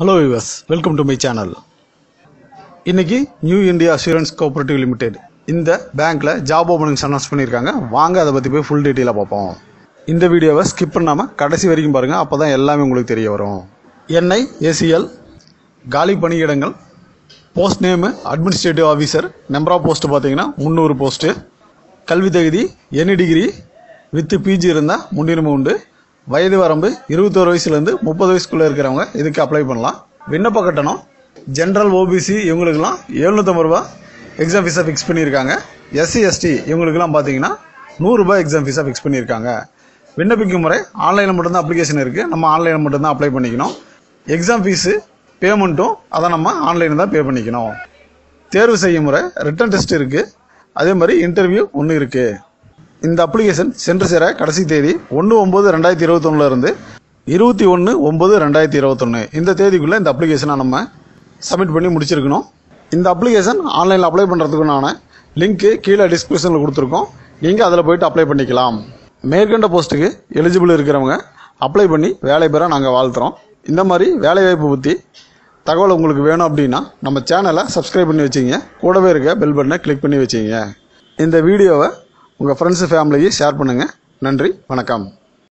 Hello viewers welcome to my channel இன்னைக்கு New India Assurance Cooperative Limited இந்த பேங்க்ல job openings announce பண்ணியிருக்காங்க. வாங்க அதை பற்றி போய் ஃபுல் டீட்டெயிலாக பார்ப்போம். இந்த வீடியோவை ஸ்கிப் பண்ணாமல் கடைசி வரைக்கும் பாருங்கள் அப்போ தான் எல்லாமே உங்களுக்கு தெரிய வரும். N I A C L காலி பணியிடங்கள் post name administrative officer number of post பார்த்தீங்கன்னா முந்நூறு போஸ்ட்டு கல்வி தகுதி எனி டிகிரி வித்து பிஜி இருந்தால் முன்னுரிமை உண்டு. வயது வரம்பு இருபத்தோரு வயசுலேருந்து முப்பது வயசுக்குள்ளே இருக்கிறவங்க இதுக்கு அப்ளை பண்ணலாம். விண்ணப்ப கட்டணம் ஜென்ரல் ஓபிசி இவங்களுக்குலாம் எழுநூற்றம்பது ரூபா எக்ஸாம் ஃபீஸை ஃபிக்ஸ் பண்ணியிருக்காங்க. எஸ்சி எஸ்டி இவங்களுக்கெல்லாம் பார்த்தீங்கன்னா நூறுரூபா எக்ஸாம் ஃபீஸாக ஃபிக்ஸ் பண்ணியிருக்காங்க. விண்ணப்பிக்கும் முறை ஆன்லைனில் மட்டும்தான் அப்ளிகேஷன் இருக்குது நம்ம ஆன்லைனில் மட்டும்தான் அப்ளை பண்ணிக்கணும். எக்ஸாம் ஃபீஸு பேமெண்ட்டும் அதை நம்ம ஆன்லைனில் தான் பே பண்ணிக்கணும். தேர்வு செய்யும் முறை ரிட்டன் டெஸ்ட் இருக்குது அதே மாதிரி இன்டர்வியூ ஒன்று இருக்குது இந்த அப்ளிகேஷன் சென்று சேர கடைசி தேதி ஒன்று ஒம்பது ரெண்டாயிரத்தி இருபத்தொன்னுல இருந்து இருபத்தி ஒன்று ஒம்பது ரெண்டாயிரத்தி இருபத்தொன்று இந்த தேதிக்குள்ளே இந்த அப்ளிகேஷனை நம்ம சப்மிட் பண்ணி முடிச்சிருக்கணும். இந்த அப்ளிகேஷன் ஆன்லைனில் அப்ளை பண்ணுறதுக்குனான லிங்க்கு கீழே டிஸ்கிரிப்ஷனில் கொடுத்துருக்கோம். நீங்கள் அதில் போயிட்டு அப்ளை பண்ணிக்கலாம். மேற்கண்ட போஸ்ட்டுக்கு எலிஜிபிள் இருக்கிறவங்க அப்ளை பண்ணி வேலை பெற நாங்கள் வாழ்த்துறோம். இந்த மாதிரி வேலைவாய்ப்பு பற்றி தகவல் உங்களுக்கு வேணும் அப்படின்னா நம்ம சேனலை சப்ஸ்கிரைப் பண்ணி வச்சுங்க கூடவே இருக்க பெல் பட்டனை கிளிக் பண்ணி வச்சுங்க இந்த வீடியோவை உங்கள் ஃப்ரெண்ட்ஸு ஃபேமிலியை ஷேர் பண்ணுங்கள் நன்றி வணக்கம்.